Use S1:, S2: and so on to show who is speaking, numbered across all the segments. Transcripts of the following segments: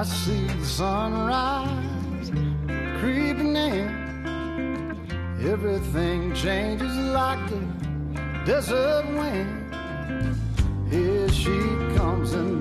S1: I see the sunrise creeping in. Everything changes like the desert wind. Here she comes and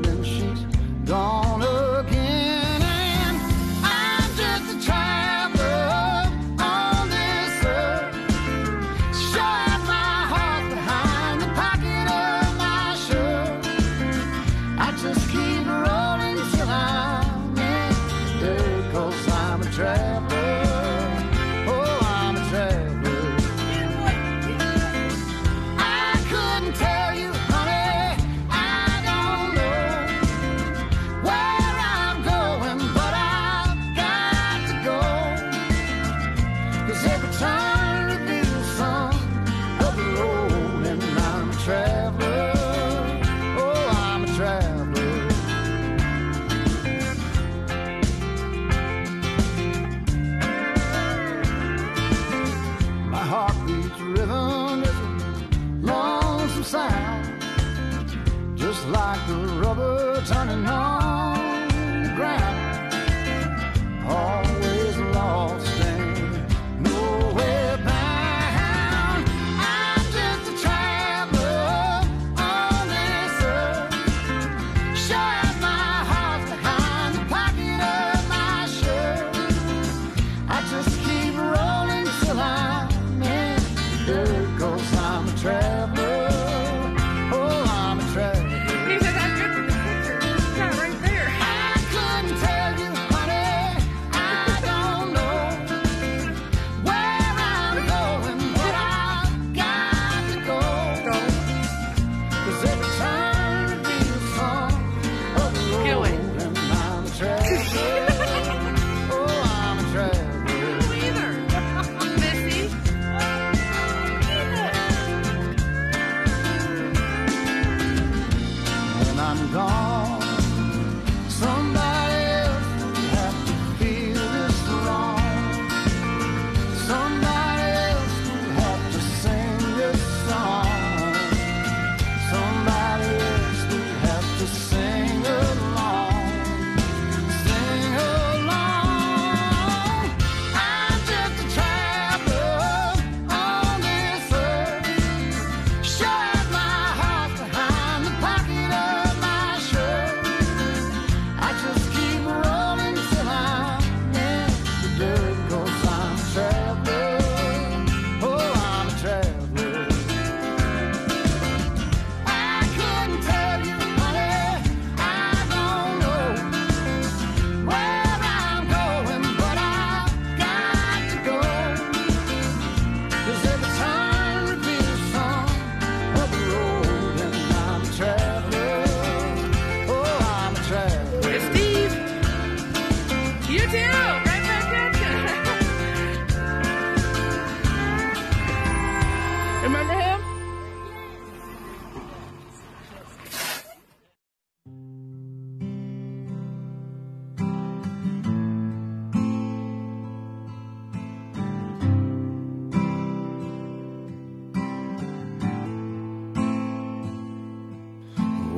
S1: like the rubber turning on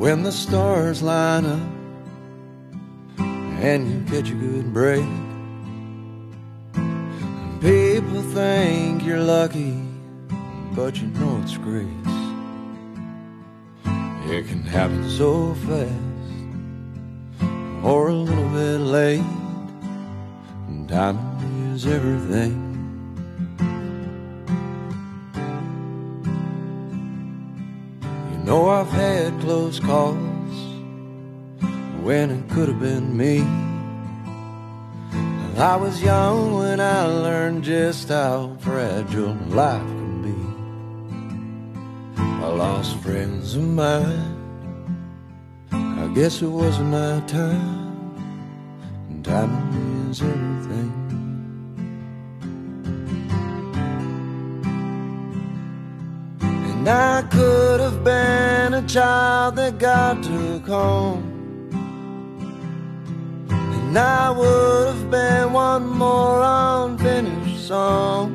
S1: When the
S2: stars line up and you catch a good break, people think you're lucky, but you know it's grace. It can happen so fast or a little bit late, and timing is everything. Know I've had close calls when it could have been me. I was young when I learned just how fragile life can be. I lost friends of mine. I guess it wasn't my time. And timing is everything. And I could have been a child that God took home. And I would have been one more unfinished song.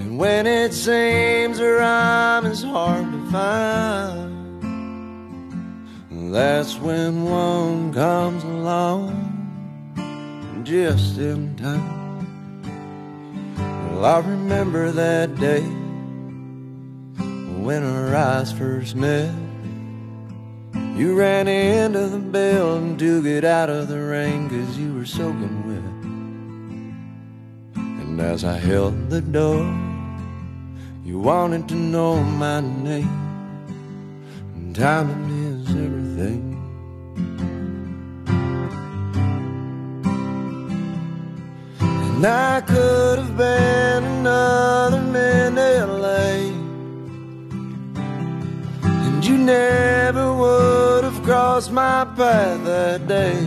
S2: And when it seems a rhyme is hard to find, That's when one comes along just in time. Well, I remember that day when our eyes first met. You ran into the building to get out of the rain cause you were soaking wet. And as I held the door, you wanted to know my name. And timing is everything. And I could have been another man in LA. And you never would have crossed my path that day.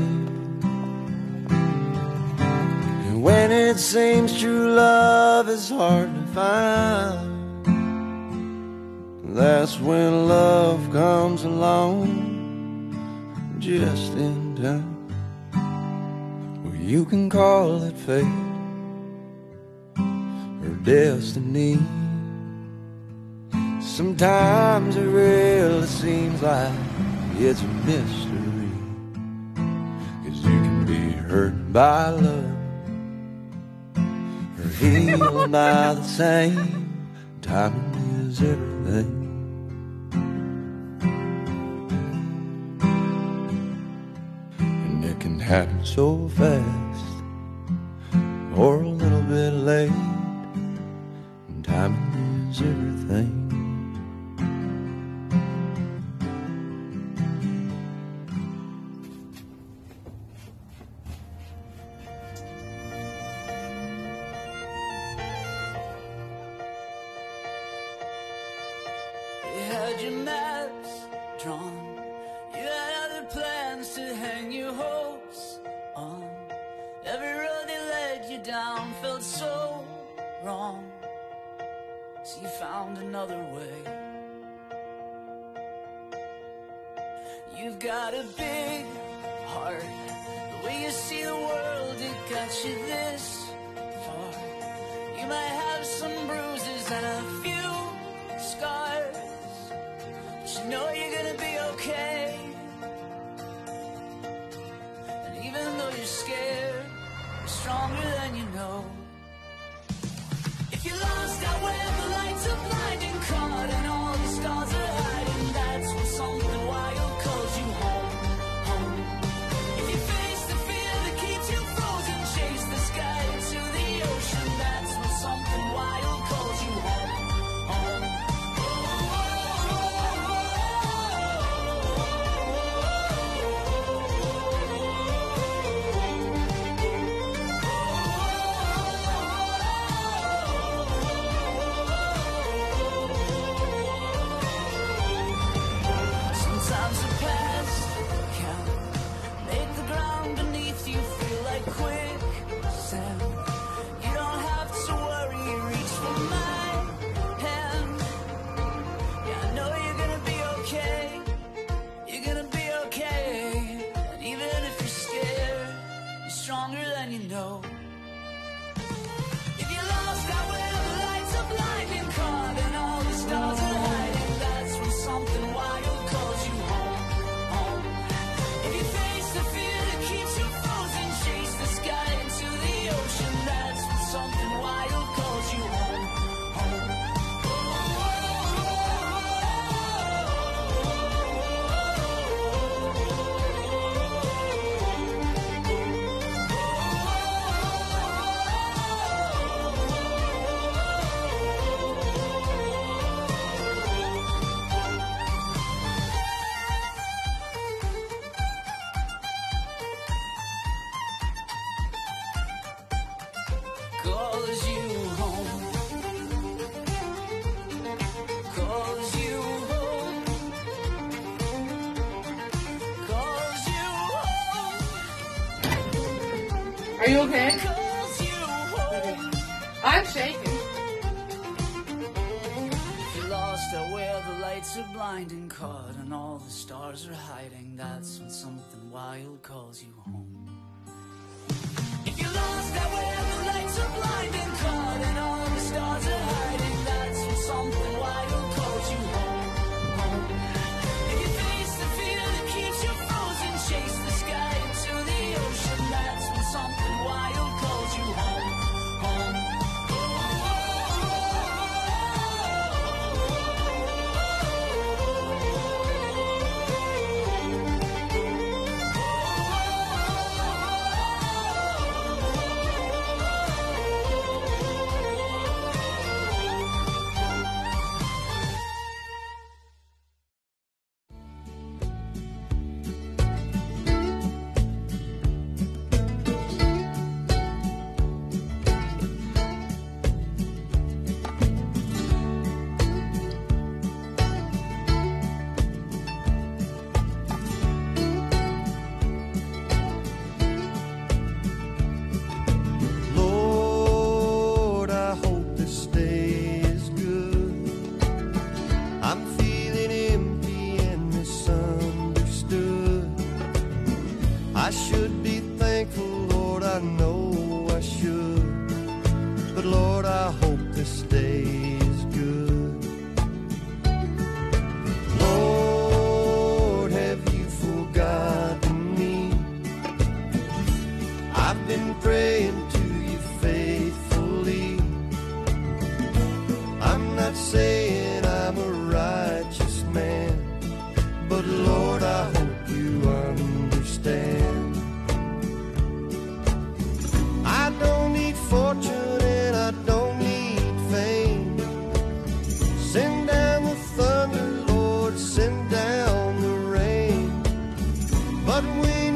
S2: And when it seems true love is hard to find, that's when love comes along just in time. Well, you can call it fate destiny. Sometimes it really seems like it's a mystery. Cause you can be hurt by love or healed by the same. Timing is everything. And it can happen so fast or a little bit late. Timing is everything.
S3: You had your maps drawn. You had other plans to hang your hopes on. Every road they led you down felt so wrong. You found another way. You've got a big heart. The way you see the world, it got you this far. You might have
S4: shaking.
S3: If you're lost out where the lights are blinding, caught and all the stars are hiding, that's when something wild calls you home.
S5: But when